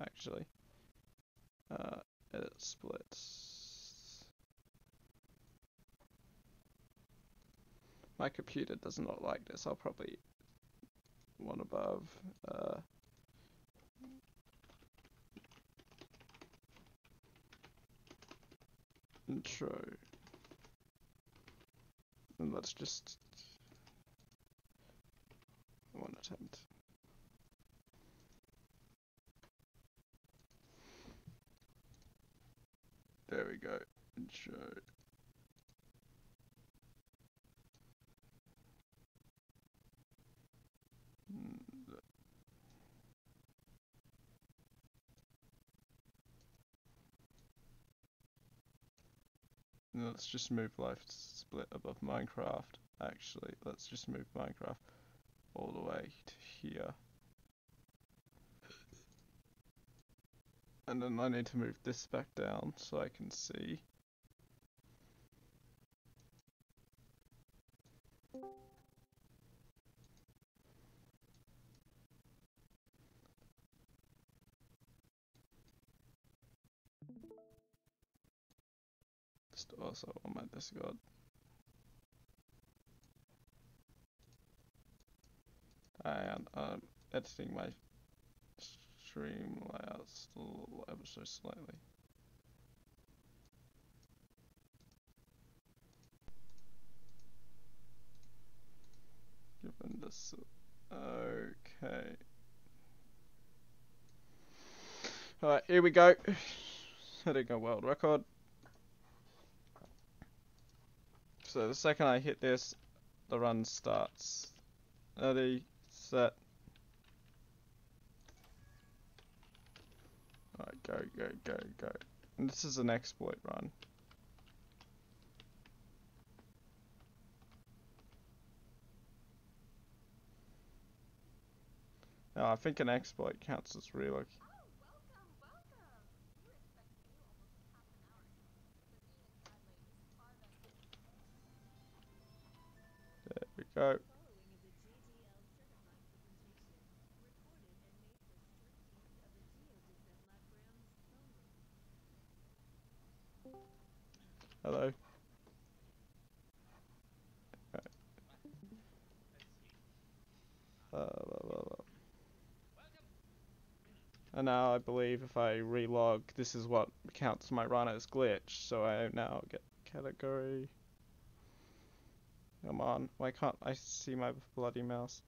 actually. Uh, edit splits. My computer does not like this. I'll probably one above. Uh, intro. And let's just one attempt. There we go. Intro. Mm, Let's just move life split above Minecraft. Actually, let's just move Minecraft all the way to here. And then I need to move this back down so I can see. Just also on my Discord. And I'm editing my stream layouts so slightly. Given this, okay. Alright, here we go. Setting a world record. So the second I hit this, the run starts. Ready, set. Alright, go, go, go, go. And this is an exploit run. Now, I think an exploit counts as relog. There we go. Hello. Uh, blah, blah, blah. And now I believe if I relog, this is what counts my run as glitch. So I now get category. Come on, why can't I see my bloody mouse?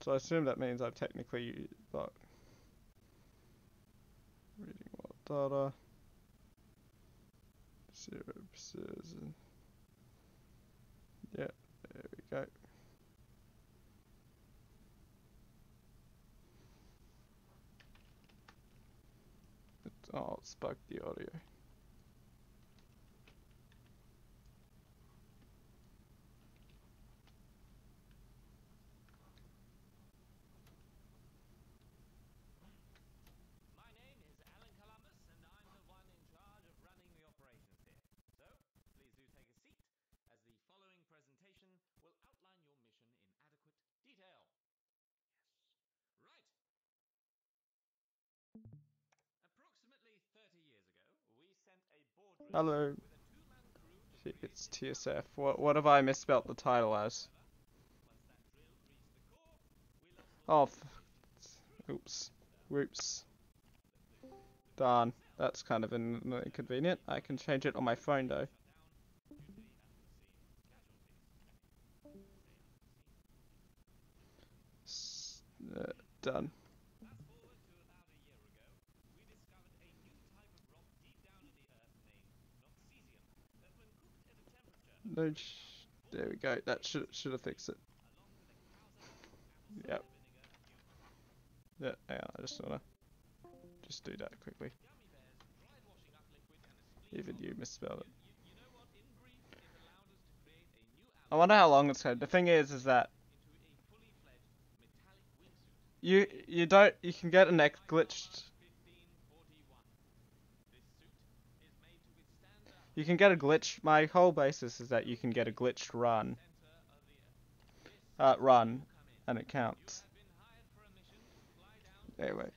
So I assume that means I've technically got reading what data. Precision. Yeah, there we go. It's, oh, it's bugged the audio. My name is Alan Columbus, and I'm the one in charge of running the operations here. So, please do take a seat, as the following presentation will outline your mission in adequate detail. Yes. Right. Approximately 30 years ago, we sent a board drill Hello. It's TSF. What what have I misspelt the title as? Oh, oops, whoops. Darn, that's kind of inconvenient. I can change it on my phone though. S- uh, done. Fast forward to about a year ago, we discovered a new type of rock deep down in the earth named Noxesium that when cooked at a temperature There we go. That should should have fixed it. Yep. Yeah, on, I just wanna just do that quickly. Even you misspelled it. I wonder how long it's going. The thing is, is that you you don't you can get a neck glitched You can get a glitch. My whole basis is that you can get a glitched run. Uh, run, and it counts. Anyway.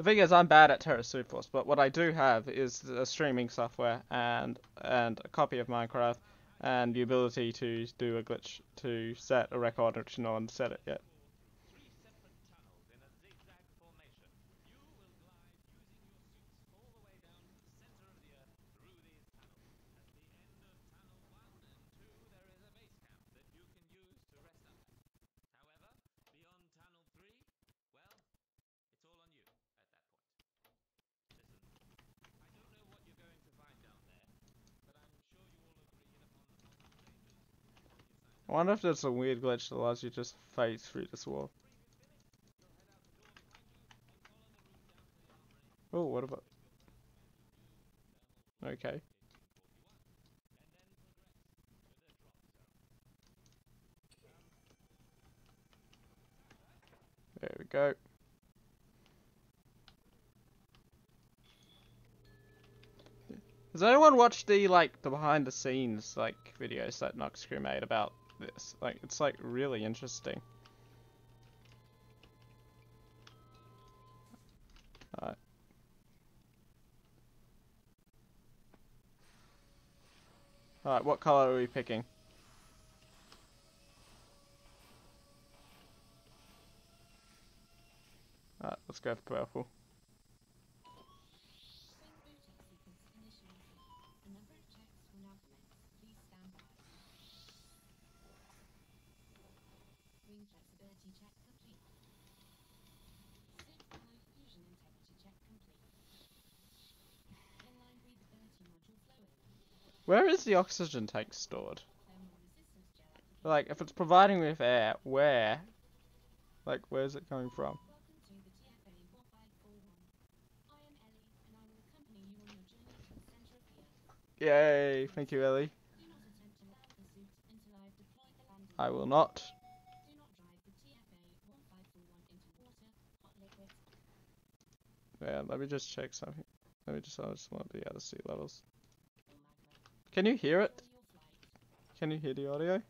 The thing is, I'm bad at Terra Swoop Force, but what I do have is the streaming software and and a copy of Minecraft and the ability to do a glitch to set a record which no one set it yet. Three separate tunnels in a zigzag formation. You will glide using your suits all the way down to the center of the Earth through these tunnels. At the end of tunnel one and two, there is a base camp that you can use to rest up at. However, beyond tunnel three, well, it's all on you at that point. Listen, I don't know what you're going to find down there, but I'm sure you all agreed upon the possible dangers before you signed I wonder if there's a weird glitch that allows you to just phase through this wall. Oh, what about? Okay. There we go. Has anyone watched the like the behind the scenes like videos that Noxcrew made about this? Like it's like really interesting. Uh, Alright. Alright, what color are we picking? Alright, let's go for purple. Where is the oxygen tank stored? Like, if it's providing me with air, where? Like, where's it coming from? Welcome to the TFA 1541. I am Ellie, and I will accompany you on your journey to the center of the Earth. Yay! Thank you, Ellie. The I the will not. Do not drive the TFA 1541 into water, hot liquids, Yeah, let me just check something. Let me just, I just want to be the other sea levels. Can you hear it? Enjoy your flight. Can you hear the audio?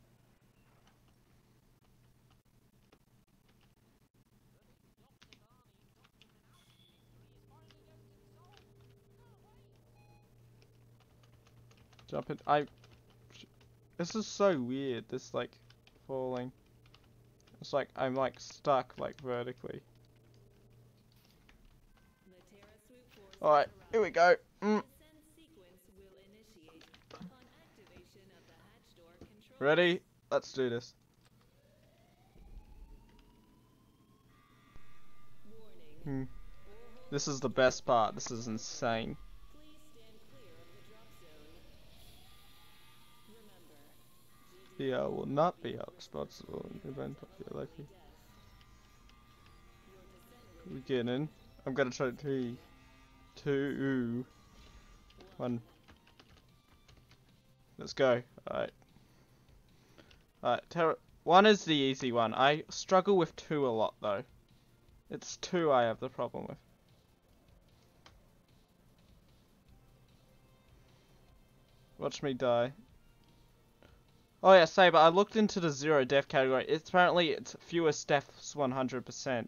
Jump in. I. This is so weird. This like falling. It's like I'm like stuck like vertically. All right, here we go. Mm. Ready? Let's do this. Hmm. This is the best part. This is insane. Yeah, will not be responsible in the event of your lucky. Beginning. I'm gonna try three, two, one. Let's go. Alright. Alright, ter- one is the easy one. I struggle with two a lot though. It's two I have the problem with. Watch me die. Oh yeah, say, but I looked into the zero death category. It's apparently it's fewest deaths 100%.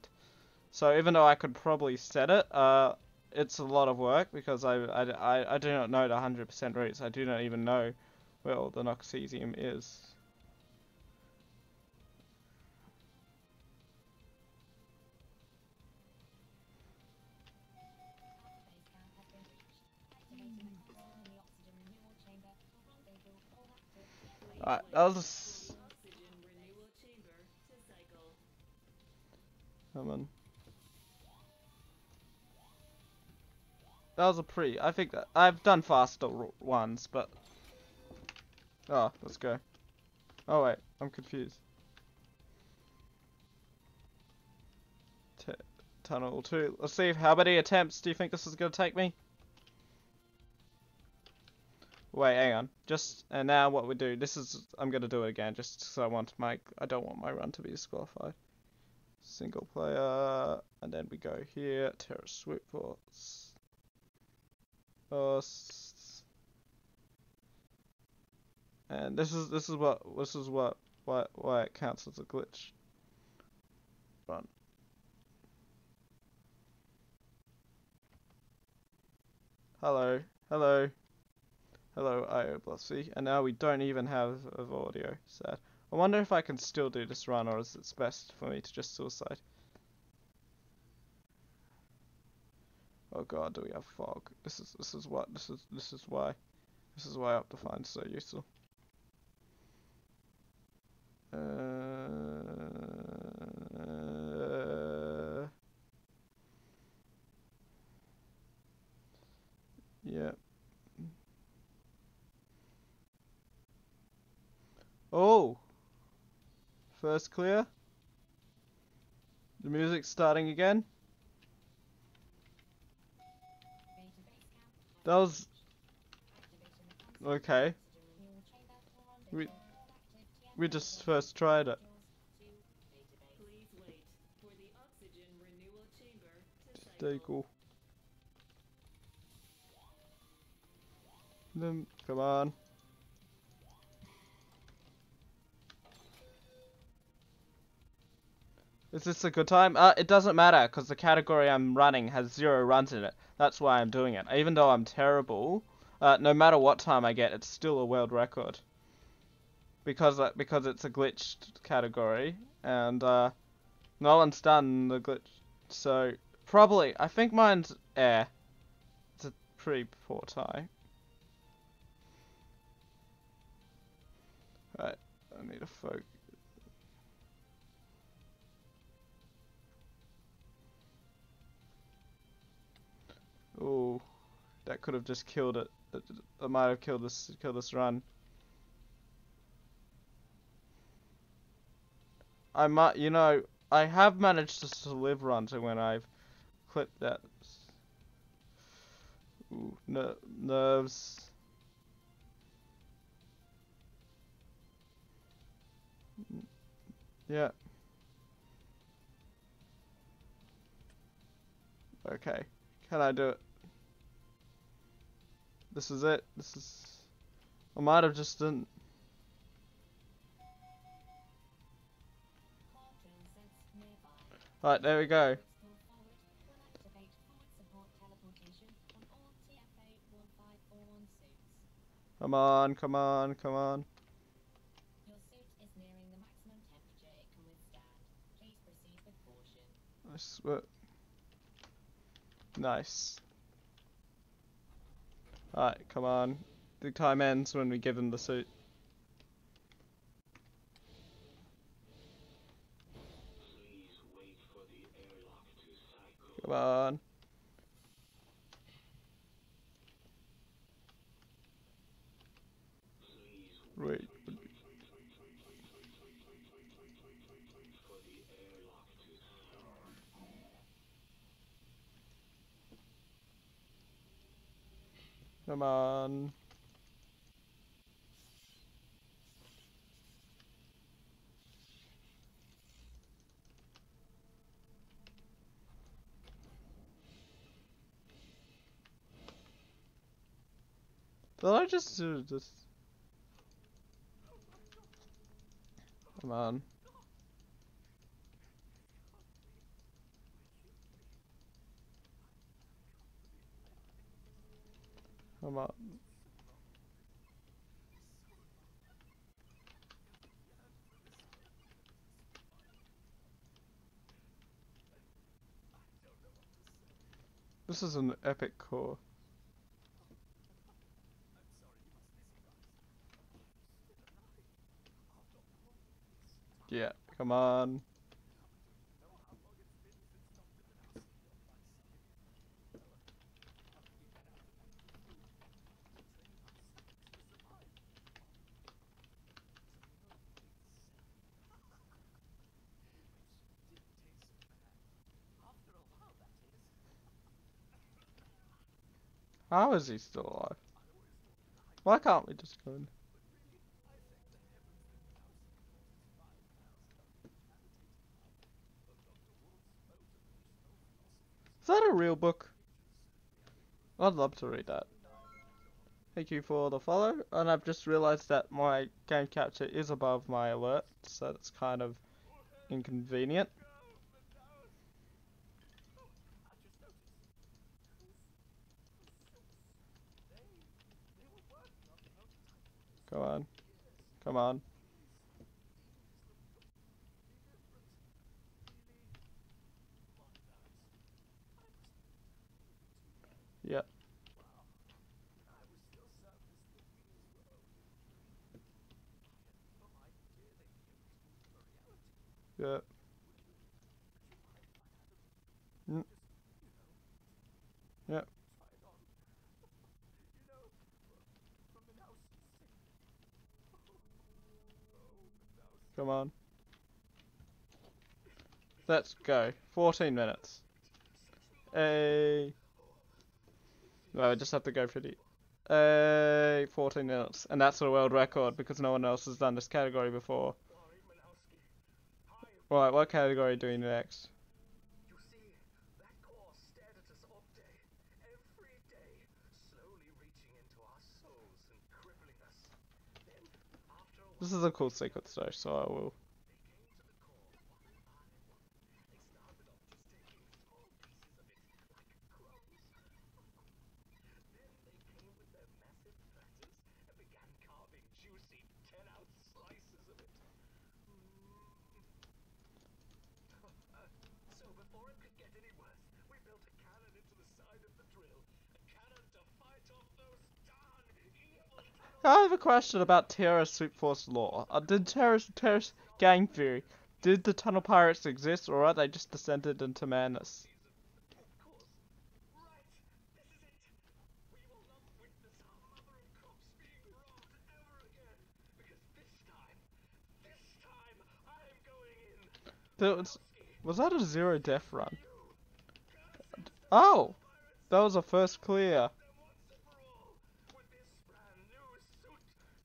So even though I could probably set it, uh, it's a lot of work because I, I, I, I do not know the 100% routes. I do not even know where all the Noxesium is. Alright, that was to. Come on. That was a pretty. I think that I've done faster ones, but. Oh, let's go. Oh wait, I'm confused. T- tunnel two. Let's see how many attempts do you think this is gonna take me? Wait, hang on. Just and now what we do? This is I'm gonna do it again, just so I want my I don't want my run to be disqualified single player, and then we go here, Terra Force. Us. And this is this is what this is what why why it counts as a glitch. Run. Hello. Hello. Hello, IO Bluffsy. And now we don't even have of audio. Sad. I wonder if I can still do this run or is it best for me to just suicide? Oh god, do we have fog? This is this is what this is this is why. This is why Optifine's so useful. Uh, yeah. Oh! First clear. The music's starting again. That was okay. We- We just first tried it. Stay cool. Then come on. Is this a good time? Uh, it doesn't matter because the category I'm running has zero runs in it. That's why I'm doing it. Even though I'm terrible, uh, no matter what time I get, it's still a world record. Because uh, because it's a glitched category and uh, no one's done the glitch. So probably I think mine's air. It's a pretty poor tie. Right, I need a focus. That could have just killed it. That, that might have killed this killed this run. I might, you know, I have managed to s- live runs when I've clipped that. Ooh, ner- nerves. Yeah. Okay. Can I do it? This is it. This is. I might have just. Right, there we go. Move forward. Will activate forward support teleportation on all TFA 1541 suits. Come on, come on, come on. Your suit is nearing the maximum temperature it can withstand. Please proceed with caution. I swear. Nice. Alright, come on. The time ends when we give him the suit. Come on. Wait. Come on. Did I just do this? Come on. This is an epic core. Yeah, come on. How is he still alive? Why can't we just go in? Is that a real book? I'd love to read that. Thank you for the follow, and I've just realised that my game capture is above my alert, so that's kind of inconvenient. Come on. Come on. Yep. Yep. Mm. Yep. Come on. Let's go. 14 minutes. Hey. No, I just have to go pretty. Hey, 14 minutes. And that's a world record because no one else has done this category before. Right, what category do we doing next? You see, that core stared at us all day, every day, slowly reaching into our souls and crippling us. Then, after a while, This is a cool secret though, so I will. I have a question about Terra Swoop Force lore. Uh, did terrorist, terrorist gang theory, did the Tunnel Pirates exist or are they just descended into madness? Was, was that a zero death run? Oh! That was a first clear.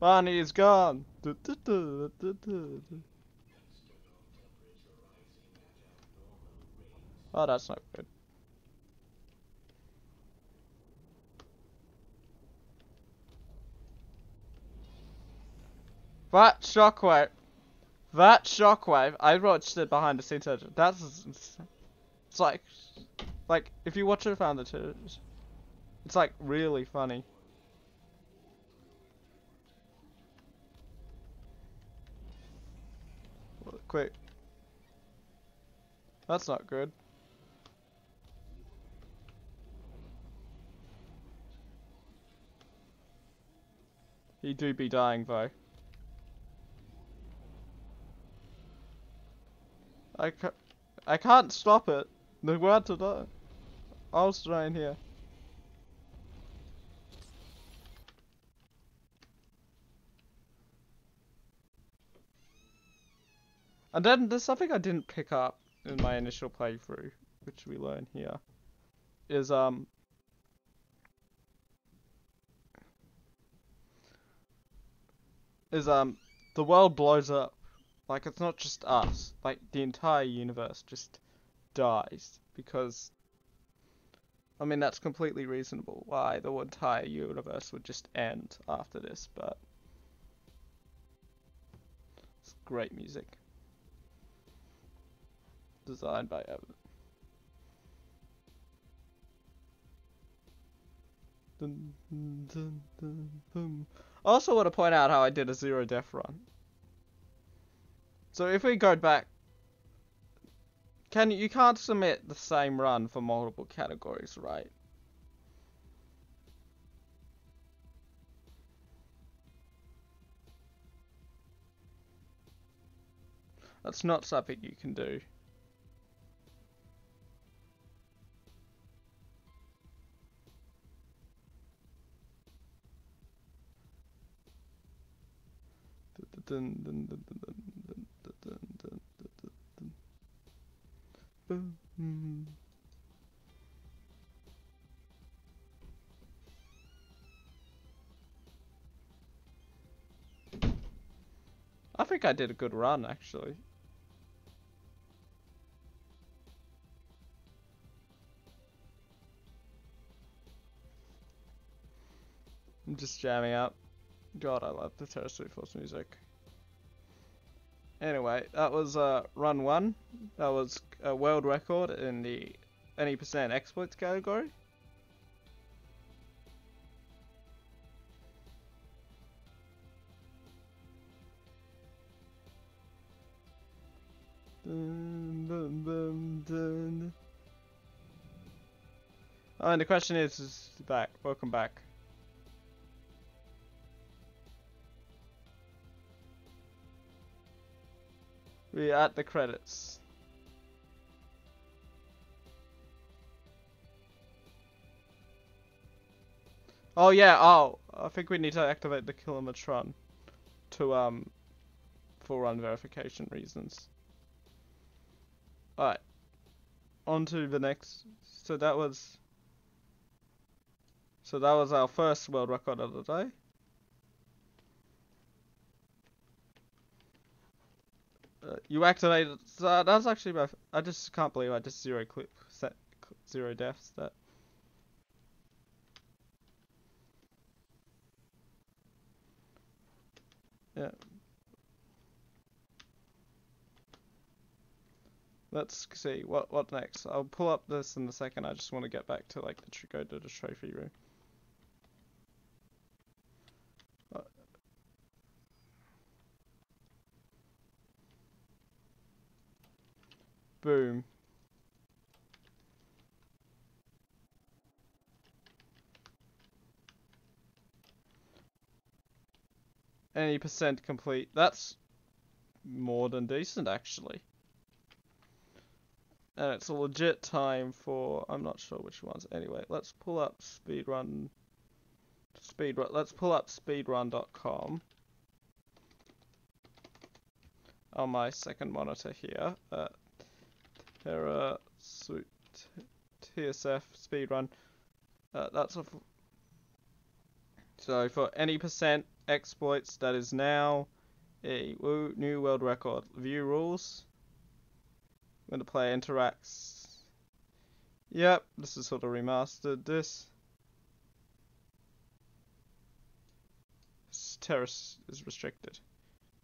Barney is gone. Du- du- du-. Oh, that's not good. That shockwave. That shockwave. I watched it behind the scenes. That's ins- it's like, like if you watch it from the two, it's like really funny. Quick. That's not good. He do be dying though. I ca- I can't stop it. The word to die. I'll stay in here. And then there's something I didn't pick up in my initial playthrough, which we learn here, is um. Is um, the world blows up, like it's not just us, like the entire universe just dies because. I mean that's completely reasonable why the entire universe would just end after this, but it's great music designed by Evan. Dun, dun, dun. I also want to point out how I did a zero death run. So if we go back, can you can't submit the same run for multiple categories, right? That's not something you can do. I think I did a good run actually. I'm just jamming out. God, I love the Terrace Force music. Anyway, that was uh, run one. That was a world record in the any percent exploits category. Dun, dun, dun. Oh, and the question is, is back. Welcome back. We're at the credits. Oh yeah, oh, I think we need to activate the Kilometron to, um, for run verification reasons. Alright. On to the next. So that was... So that was our first world record of the day. Uh, you activated. So that's actually my. I just can't believe I just zero clip set zero deaths. That. Yeah. Let's see what what next. I'll pull up this in a second. I just want to get back to like the go to the trophy room. Uh, Boom. Any percent complete. That's more than decent actually. And it's a legit time for I'm not sure which ones. Anyway, let's pull up speedrun speedrun let's pull up speedrun.com on my second monitor here. Uh, Terra Suit TSF speedrun. Uh, that's a. So for any percent exploits, that is now a new world record. View rules. When the player interacts. Yep, this is sort of remastered. This. Terrace is restricted.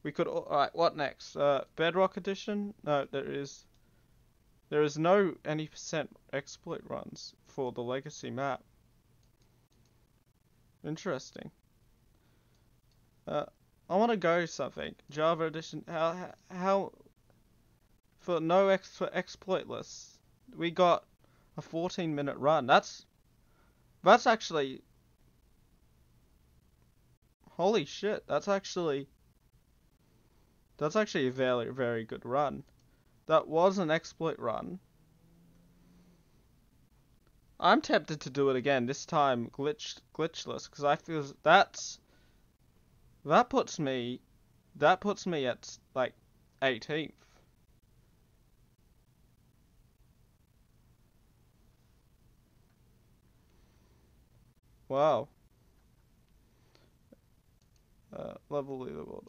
We could. Alright, what next? Uh, Bedrock Edition? No, there is. There is no any percent exploit runs for the legacy map. Interesting. Uh, I want to go something. Java edition. How how for no ex exploitless, we got a 14 minute run. That's that's actually holy shit. That's actually that's actually a very very good run. That was an exploit run. I'm tempted to do it again. This time glitch glitchless because I feel that's that puts me that puts me at like 18th. Wow. Uh, level leaderboard.